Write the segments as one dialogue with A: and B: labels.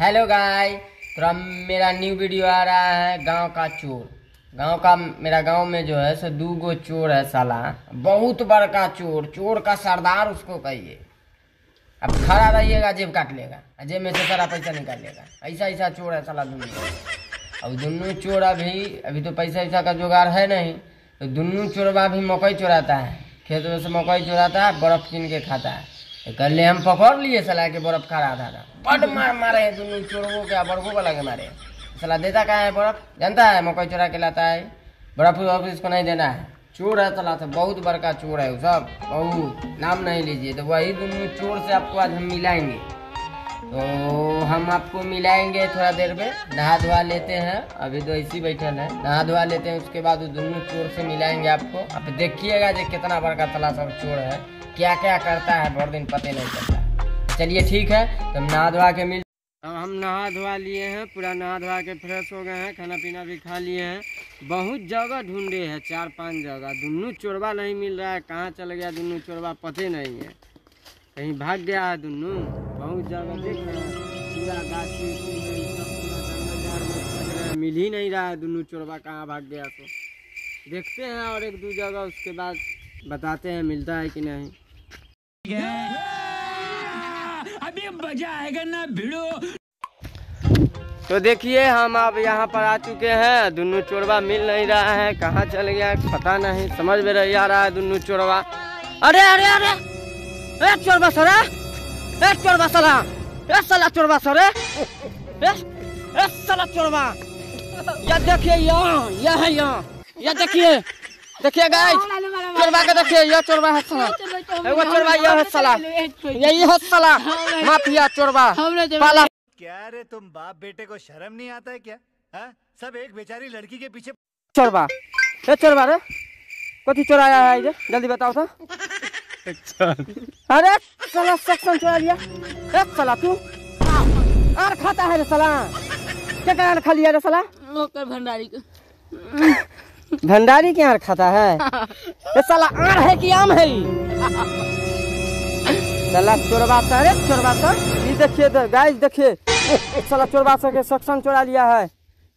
A: Hello गाय तो अब मेरा न्यू वीडियो आ रहा है, गाँव का चोर। गाँव का, मेरा गाँव में जो है, सो दू गो चोर है साला। बहुत बड़का चोर चोर का सरदार उसको कहिए। अब खड़ा रहिएगा, जेब काट लेगा जेब में से सारा पैसा निकाल लेगा। ऐसा ऐसा चोर है साला दोनों अब दोनों चोर अभी अभी तो पैसा वैसा का जुगाड़ है नहीं। तो दुनू चोरवा भी मकई चोराता है। खेत में से मकई चोराता है, बर्फ़ कीन के खाता है। तो कल हम पकड़ लिए सला के बर्फ़ खा रहा था बड मार मारे हैं दोनों चोरों के बर्फों वाला के मारे। सला देता कहाँ है बर्फ़? जानता है, मकई चोरा के लाता है। बर्फ़ वर्फ इसको नहीं देना है? चोर है सला तो बहुत बड़का चोर है वो सब। बहुत, नाम नहीं लीजिए तो वही दोनों चोर से आपको आज हम मिलाएँगे। तो हम आपको मिलाएँगे थोड़ा देर में, नहा धोवा लेते हैं। अभी तो ही बैठल है, नहा धोवा लेते हैं, उसके बाद दोनों चोर से मिलाएँगे आपको। आप देखिएगा जो कितना बड़का तला सब चोर है। क्या क्या करता है भर दिन पता नहीं चलता। चलिए ठीक है तो हम नहा धोवा के मिल अब हम नहा धोवा लिए हैं, पूरा नहा धोवा के फ्रेश हो गए हैं खाना पीना भी खा लिए हैं। बहुत जगह ढूंढे हैं चार पाँच जगह। दोनों चोरबा नहीं मिल रहा है, कहाँ चल गया दोनों चोरवा पते नहीं है। कहीं भाग गया है दोनों बहुत जगह देख रहे हैं, पूरा गाछी मिल ही नहीं रहा है दोनों चोरवा, कहाँ भाग गया तो। देखते हैं और एक दो जगह उसके बाद बताते हैं, मिलता है कि नहीं।
B: अभी मज़ा आएगा ना भिड़ो।
A: तो देखिए हम अब यहाँ पर आ चुके हैं। दोनों चोरवा मिल नहीं रहा है। कहाँ चल गया पता नहीं। समझ में नहीं आ रहा है दोनों चोरवा। अरे अरे अरे! ए चोरवा सर ए चोरवा साला! ए साला चोरवा सर ए ए साला चोरवा! ये देखिए यहाँ यह है यहाँ। ये देखिए देखिए गाइस चोरवा के देखिए ये चोरवा है साला। एगो चोरवा ये है साला यही है साला माफिया चोरवा। पाला।
C: क्या रे तुम बाप बेटे को शर्म नहीं आता है क्या? हा? सब एक बेचारी लड़की के पीछे
A: चोरबा ए चोरबा रे। कथी चोराया है ये जल्दी बताओ तो। अरे साला सेक्शन चोरा लिया। ए साला तू। आर खाता है रे साला। क्या कारण खा लिया रे साला?
D: नौकर भंडारी को।
A: भंडारी के यहाँ खाता है? ये साला आर है कि आम है? साला चोरबा सा रे चोरबा सा ये देखिए तो गाइस देखिए। साला चोरबा सा के सेक्शन चोरा लिया है।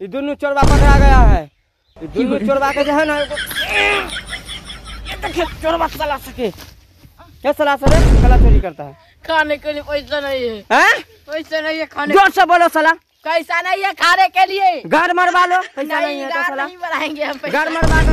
A: ये दोनों चोरबा पकड़ा गया है। ये दोनों चोरबा के जो है ना ये देखिए चोरबा साला सके ये साला सा रे साला चोरी करता है।
D: खाने के लिए पैसा नहीं है।
A: हैं?
D: पैसा नहीं है खाने
A: ज़ोर से बोलो साला।
D: पैसा नहीं है खाने के लिए।
A: घर मरवा लो। पैसा
D: नहीं
A: नहीं है तो घर मरवा